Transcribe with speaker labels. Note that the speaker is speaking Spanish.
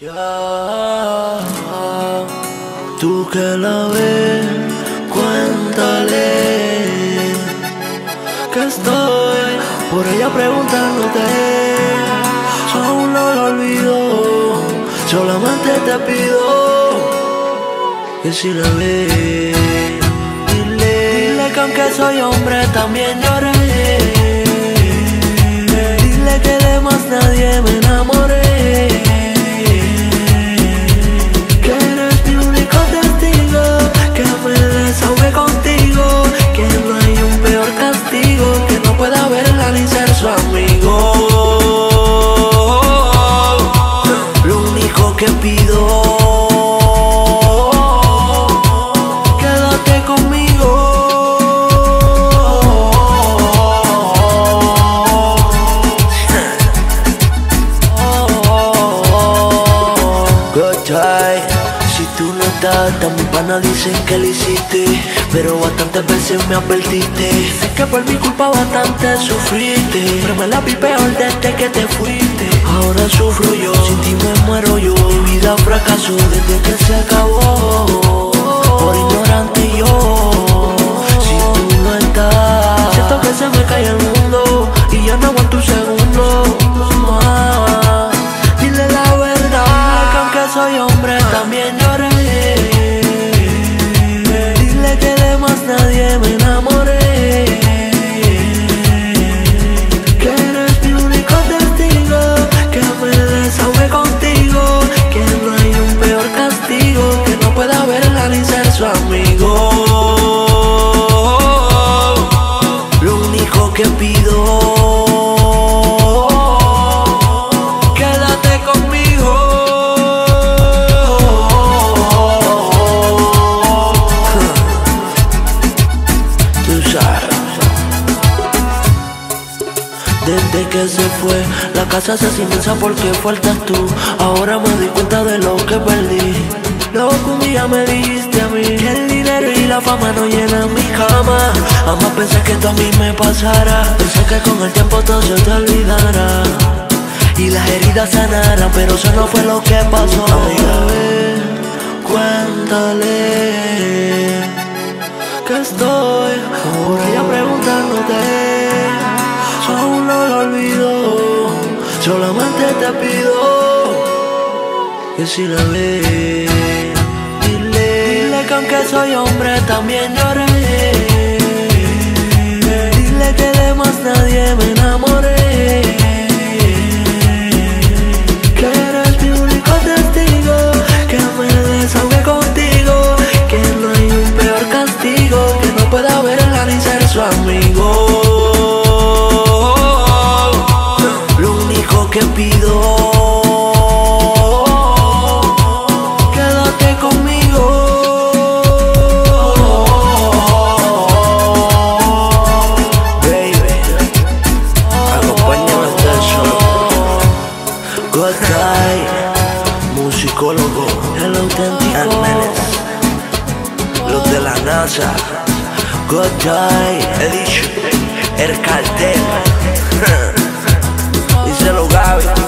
Speaker 1: Ya, tú que la ves, cuéntale que estoy por ella preguntándote. Aún no lo olvido, solamente te pido que si la ves, dile, dile que aunque soy hombre también lloré. Estás, tan mis panas dicen que lo hiciste Pero bastantes veces me advertiste. Sé que por mi culpa bastante sufriste Pero me la vi peor desde que te fuiste. Ahora sufro yo, sin ti me muero yo Mi vida fracasó desde que se acabó desde que se fue, la casa se hace inmensa porque faltas tú. Ahora me doy cuenta de lo que perdí. Lo que un día me dijiste a mí, que el dinero y la fama no llenan mi cama. Jamás pensé que esto a mí me pasara. Pensé que con el tiempo todo se te olvidara. Y las heridas sanaran, pero eso no fue lo que pasó. Amiga, cuéntale Solamente te pido que si la ves, dile, dile que aunque soy hombre también lloré. Dile que de más nadie me enamoré. Que eres mi único testigo, que me desahogue contigo, que no hay un peor castigo, que no pueda verla ni ser su amigo. Guacay, musicólogo, el auténtico. Armenes, los de la NASA, Guacay, el dicho, el cartel, dice lo Gaby.